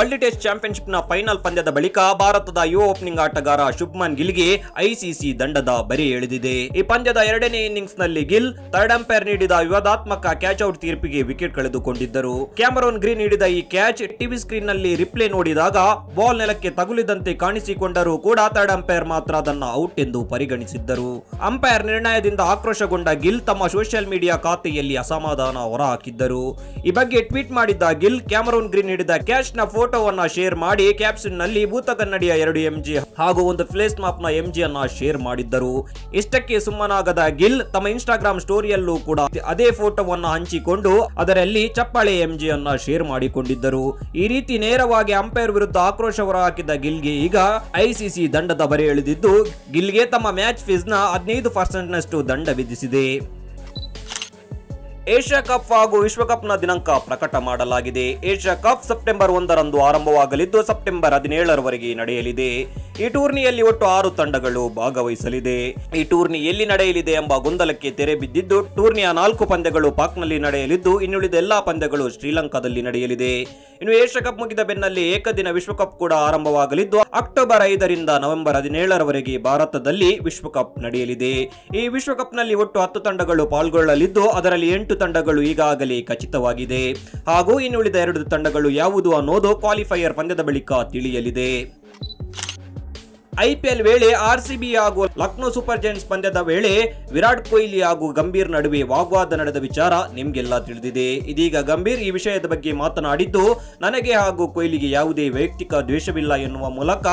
World test ಚಾಂಪಿಯನ್ಶಿಪ್ನ final ಪಂದ್ಯದ ಬಳಿಕ ಭಾರತದ ಯುವ ಓಪನಿಂಗ್ ಆಟಗಾರ ಶುಭ್ಮನ್ ಗಿಲ್ಗೆ ಐಸಿಸಿ ದಂಡದ ಬರಿ ಎಳೆದಿದೆ. ಈ ಪಂದ್ಯದ ಎರಡನೇ ಇನ್ನಿಂಗ್ಸ್ನಲ್ಲಿ ಗಿಲ್ ಥರ್ಡ್ ಅಂಪೈರ್ ನೀಡಿದ ವಿವಾದಾತ್ಮಕ ಕ್ಯಾಚ್ ಔಟ್ ತೀರ್ಪಿಗೆ ವಿಕೆಟ್ ಕಳೆದುಕೊಂಡಿದ್ದರು. ಕ್ಯಾಮರೋನ್ ಗ್ರೀನ್ ನೀಡಿದ ಈ ಕ್ಯಾಚ್ ಟಿವಿ ಸ್ಕ್ರೀನ್ನಲ್ಲಿ ರಿಪ್ಲೇ ನೋಡಿದಾಗ ಬಾಲ್ ನೆಲಕ್ಕೆ ತಗುಲಿದಂತೆ ಕಾಣಿಸಿಕೊಂಡರೂ ಕೂಡ ಥರ್ಡ್ ಅಂಪೈರ್ ಮಾತ್ರ ಅದನ್ನ ಔಟ್ ಎಂದು ಪರಿಗಣಿಸಿದ್ದರು. ಅಂಪೈರ್ ನಿರ್ಣಯದಿಂದ ಆಕ್ರೋಶಗೊಂಡ ಗಿಲ್ ತಮ್ಮ ಸೋಷಿಯಲ್ ಮೀಡಿಯಾ ಖಾತೆಯಲ್ಲಿ ಅಸಮಾಧಾನ ಹೊರಹಾಕಿದ್ದರು. ಈ ಬಗ್ಗೆ ಟ್ವೀಟ್ ಮಾಡಿದ್ದ ಗಿಲ್, ಕ್ಯಾಮರೋನ್ ಗ್ರೀನ್ ನೀಡಿದ ಕ್ಯಾಚ್ನ ಫೋಟೋವನ್ನ ಶೇರ್ ಮಾಡಿ ಕ್ಯಾಪ್ಷನ್ನಲ್ಲಿ ಭೂತ ಕನ್ನಡಿಯ ಎರಡು ಎಂಜಿ ಹಾಗೂ ಒಂದು ಫ್ಲೇಸ್ ಮಾಪ್ನ ಎಂಜಿ ಅನ್ನ ಶೇರ್ ಮಾಡಿದ್ದರು. ಇಷ್ಟಕ್ಕೆ ಸುಮ್ಮನಾಗದ ಗಿಲ್ ತಮ್ಮ ಇನ್ಸ್ಟಾಗ್ರಾಮ್ ಸ್ಟೋರಿಯಲ್ಲೂ ಕೂಡ ಅದೇ ಫೋಟೋವನ್ನ ಹಂಚಿಕೊಂಡು ಅದರಲ್ಲಿ ಚಪ್ಪಾಳೆ ಎಂಜಿ ಅನ್ನ ಶೇರ್ ಮಾಡಿಕೊಂಡಿದ್ದರು. ಈ ರೀತಿ ನೇರವಾಗಿ ಅಂಪೈರ್ ವಿರುದ್ಧ ಆಕ್ರೋಶ ಹೊರಹಾಕಿದ ಗಿಲ್ಗೆ ಈಗ ಐಸಿಸಿ ದಂಡದ ಬರೆ ಎಳೆದಿದ್ದು, ಗಿಲ್ಗೆ ತಮ್ಮ ಮ್ಯಾಚ್ ಫೀಸ್ನ ಹದಿನೈದು ಪರ್ಸೆಂಟ್ ನಷ್ಟು ದಂಡ ವಿಧಿಸಿದೆ. ಏಷ್ಯಾ ಕಪ್ ಹಾಗೂ ವಿಶ್ವಕಪ್ನ ದಿನಾಂಕ ಪ್ರಕಟ ಮಾಡಲಾಗಿದೆ. ಏಷ್ಯಾ ಕಪ್ ಸೆಪ್ಟೆಂಬರ್ ಒಂದರಂದು ಆರಂಭವಾಗಲಿದ್ದು, ಸೆಪ್ಟೆಂಬರ್ ಹದಿನೇಳರವರೆಗೆ ನಡೆಯಲಿದೆ. ಈ ಟೂರ್ನಿಯಲ್ಲಿ ಒಟ್ಟು ಆರು ತಂಡಗಳು ಭಾಗವಹಿಸಲಿದೆ. ಈ ಟೂರ್ನಿ ಎಲ್ಲಿ ನಡೆಯಲಿದೆ ಎಂಬ ಗೊಂದಲಕ್ಕೆ ತೆರೆ ಬಿದ್ದಿದ್ದು, ಟೂರ್ನಿಯ ನಾಲ್ಕು ಪಂದ್ಯಗಳು ಪಾಕ್ನಲ್ಲಿ ನಡೆಯಲಿದ್ದು, ಇನ್ನುಳಿದ ಎಲ್ಲಾ ಪಂದ್ಯಗಳು ಶ್ರೀಲಂಕಾದಲ್ಲಿ ನಡೆಯಲಿದೆ. ಇನ್ನು ಏಷ್ಯಾ ಕಪ್ ಮುಗಿದ ಬೆನ್ನಲ್ಲಿ ಏಕದಿನ ವಿಶ್ವಕಪ್ ಕೂಡ ಆರಂಭವಾಗಲಿದ್ದು, ಅಕ್ಟೋಬರ್ ಐದರಿಂದ ನವೆಂಬರ್ ಹದಿನೇಳರವರೆಗೆ ಭಾರತದಲ್ಲಿ ವಿಶ್ವಕಪ್ ನಡೆಯಲಿದೆ. ಈ ವಿಶ್ವಕಪ್ನಲ್ಲಿ ಒಟ್ಟು ಹತ್ತು ತಂಡಗಳು ಪಾಲ್ಗೊಳ್ಳಲಿದ್ದು, ಅದರಲ್ಲಿ ಎಂಟು ತಂಡಗಳು ಈಗಾಗಲೇ ಖಚಿತವಾಗಿದೆ. ಹಾಗೂ ಇನ್ನುಳಿದ ಎರಡು ತಂಡಗಳು ಯಾವುದು ಅನ್ನೋದು ಕ್ವಾಲಿಫೈಯರ್ ಪಂದ್ಯದ ಬಳಿಕ ತಿಳಿಯಲಿದೆ. ಐಪಿಎಲ್ ವೇಳೆ ಆರ್ಸಿಬಿ ಹಾಗೂ ಲಕ್ನೋ ಸೂಪರ್ ಜೈಂಟ್ಸ್ ಪಂದ್ಯದ ವೇಳೆ ವಿರಾಟ್ ಕೊಹ್ಲಿ ಹಾಗೂ ಗಂಭೀರ್ ನಡುವೆ ವಾಗ್ವಾದ ನಡೆದ ವಿಚಾರ ನಿಮ್ಗೆಲ್ಲ ತಿಳಿದಿದೆ. ಇದೀಗ ಗಂಭೀರ್ ಈ ವಿಷಯದ ಬಗ್ಗೆ ಮಾತನಾಡಿದ್ದು, ನನಗೆ ಹಾಗೂ ಕೊಹ್ಲಿಗೆ ಯಾವುದೇ ವೈಯಕ್ತಿಕ ದ್ವೇಷವಿಲ್ಲ ಎನ್ನುವ ಮೂಲಕ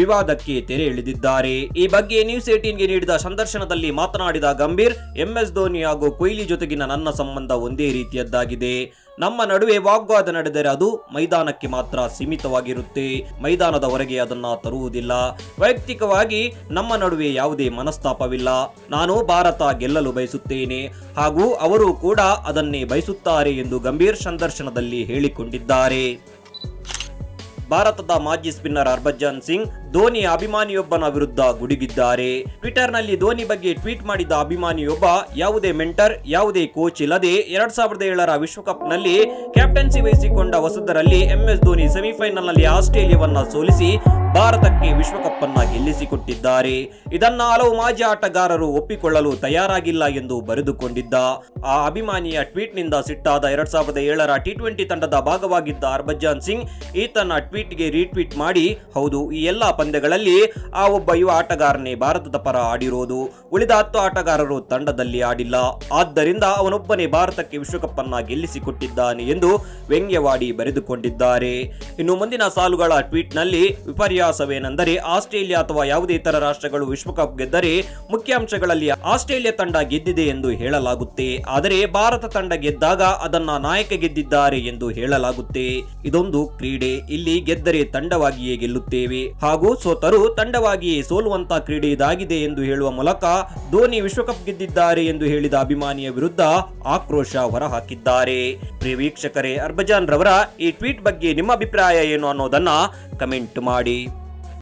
ವಿವಾದಕ್ಕೆ ತೆರೆ ಎಳೆದಿದ್ದಾರೆ. ಈ ಬಗ್ಗೆ ನ್ಯೂಸ್ ಏಟೀನ್ಗೆ ನೀಡಿದ ಸಂದರ್ಶನದಲ್ಲಿ ಮಾತನಾಡಿದ ಗಂಭೀರ್ ಎಂಎಸ್ ಧೋನಿ ಹಾಗೂ ಕೊಹ್ಲಿ ಜೊತೆಗಿನ ನನ್ನ ಸಂಬಂಧ ಒಂದೇ ರೀತಿಯದ್ದಾಗಿದೆ. ನಮ್ಮ ನಡುವೆ ವಾಗ್ವಾದ ನಡೆದರೆ ಅದು ಮೈದಾನಕ್ಕೆ ಮಾತ್ರ ಸೀಮಿತವಾಗಿರುತ್ತೆ. ಮೈದಾನದ ಹೊರಗೆ ಅದನ್ನ ತರುವುದಿಲ್ಲ. ವೈಯಕ್ತಿಕವಾಗಿ ನಮ್ಮ ನಡುವೆ ಯಾವುದೇ ಮನಸ್ತಾಪವಿಲ್ಲ. ನಾನು ಭಾರತ ಗೆಲ್ಲಲು ಬಯಸುತ್ತೇನೆ. ಹಾಗೂ ಅವರು ಕೂಡ ಅದನ್ನೇ ಬಯಸುತ್ತಾರೆ ಎಂದು ಗಂಭೀರ್ ಸಂದರ್ಶನದಲ್ಲಿ ಹೇಳಿಕೊಂಡಿದ್ದಾರೆ. ಭಾರತದ ಮಾಜಿ ಸ್ಪಿನ್ನರ್ ಹರ್ಭಜನ್ ಸಿಂಗ್ ಧೋನಿ ಅಭಿಮಾನಿಯೊಬ್ಬನ ವಿರುದ್ಧ ಗುಡುಗಿದ್ದಾರೆ. ಟ್ವಿಟರ್ನಲ್ಲಿ ಧೋನಿ ಬಗ್ಗೆ ಟ್ವೀಟ್ ಮಾಡಿದ ಅಭಿಮಾನಿಯೊಬ್ಬ, ಯಾವುದೇ ಮೆಂಟರ್, ಯಾವುದೇ ಕೋಚ್ ಇಲ್ಲದೆ ಎರಡ್ ಸಾವಿರದ ಏಳರ ವಿಶ್ವಕಪ್ನಲ್ಲಿ ಕ್ಯಾಪ್ಟನ್ಸಿ ವಹಿಸಿಕೊಂಡ ಹೊಸದರಲ್ಲಿ ಎಂಎಸ್ ಧೋನಿ ಸೆಮಿಫೈನಲ್ನಲ್ಲಿ ಆಸ್ಟ್ರೇಲಿಯಾವನ್ನ ಸೋಲಿಸಿ ಭಾರತಕ್ಕೆ ವಿಶ್ವಕಪ್ ಅನ್ನ ಗೆಲ್ಲಿಸಿಕೊಟ್ಟಿದ್ದಾರೆ. ಇದನ್ನ ಹಲವು ಮಾಜಿ ಆಟಗಾರರು ಒಪ್ಪಿಕೊಳ್ಳಲು ತಯಾರಾಗಿಲ್ಲ ಎಂದು ಬರೆದುಕೊಂಡಿದ್ದ ಆ ಅಭಿಮಾನಿಯ ಟ್ವೀಟ್ನಿಂದ ಸಿಟ್ಟಾದ ಎರಡ್ ಸಾವಿರದ ಏಳರ ಟಿ ಟ್ವೆಂಟಿ ತಂಡದ ಭಾಗವಾಗಿದ್ದ ಹರ್ಭಜನ್ ಸಿಂಗ್ ಈತನ ಟ್ವೀಟ್ಗೆ ರೀಟ್ವೀಟ್ ಮಾಡಿ, ಹೌದು, ಈ ಎಲ್ಲಾ ಪಂದ್ಯಗಳಲ್ಲಿ ಆ ಒಬ್ಬ ಯುವ ಆಟಗಾರನೇ ಭಾರತದ ಪರ ಆಡಿರೋದು. ಉಳಿದ ಹತ್ತು ಆಟಗಾರರು ತಂಡದಲ್ಲಿ ಆಡಿಲ್ಲ. ಆದ್ದರಿಂದ ಅವನೊಬ್ಬನೇ ಭಾರತಕ್ಕೆ ವಿಶ್ವಕಪ್ ಅನ್ನ ಗೆಲ್ಲಿಸಿಕೊಟ್ಟಿದ್ದಾನೆ ಎಂದು ವ್ಯಂಗ್ಯವಾಡಿ ಬರೆದುಕೊಂಡಿದ್ದಾರೆ. ಇನ್ನು ಮುಂದಿನ ಸಾಲುಗಳ ಟ್ವೀಟ್ನಲ್ಲಿ ವಿಪರ್ಯಾಸವೇನೆಂದರೆ ಆಸ್ಟ್ರೇಲಿಯಾ ಅಥವಾ ಯಾವುದೇ ಇತರ ರಾಷ್ಟ್ರಗಳು ವಿಶ್ವಕಪ್ ಗೆದ್ದರೆ ಮುಖ್ಯಾಂಶಗಳಲ್ಲಿ ಆಸ್ಟ್ರೇಲಿಯಾ ತಂಡ ಗೆದ್ದಿದೆ ಎಂದು ಹೇಳಲಾಗುತ್ತೆ. ಆದರೆ ಭಾರತ ತಂಡ ಗೆದ್ದಾಗ ಅದನ್ನ ನಾಯಕ ಗೆದ್ದಿದ್ದಾರೆ ಎಂದು ಹೇಳಲಾಗುತ್ತೆ. ಇದೊಂದು ಕ್ರೀಡೆ. ಇಲ್ಲಿ ಗೆದ್ದರೆ ತಂಡವಾಗಿಯೇ ಗೆಲ್ಲುತ್ತೇವೆ. ಹಾಗೂ ಸೋತರು ತಂಡವಾಗಿಯೇ ಸೋಲುವಂತ ಕ್ರೀಡೆ ಇದಾಗಿದೆ ಎಂದು ಹೇಳುವ ಮೂಲಕ ಧೋನಿ ವಿಶ್ವಕಪ್ ಗೆದ್ದಿದ್ದಾರೆ ಎಂದು ಹೇಳಿದ ಅಭಿಮಾನಿಯ ವಿರುದ್ಧ ಆಕ್ರೋಶ ಹೊರಹಾಕಿದ್ದಾರೆ. ಪ್ರಿಯ ವೀಕ್ಷಕರೇ, ಅರ್ಬಜಾನ್ ರವರ ಈ ಟ್ವೀಟ್ ಬಗ್ಗೆ ನಿಮ್ಮ ಅಭಿಪ್ರಾಯ ಏನು ಅನ್ನೋದನ್ನ ಕಮೆಂಟ್ ಮಾಡಿ.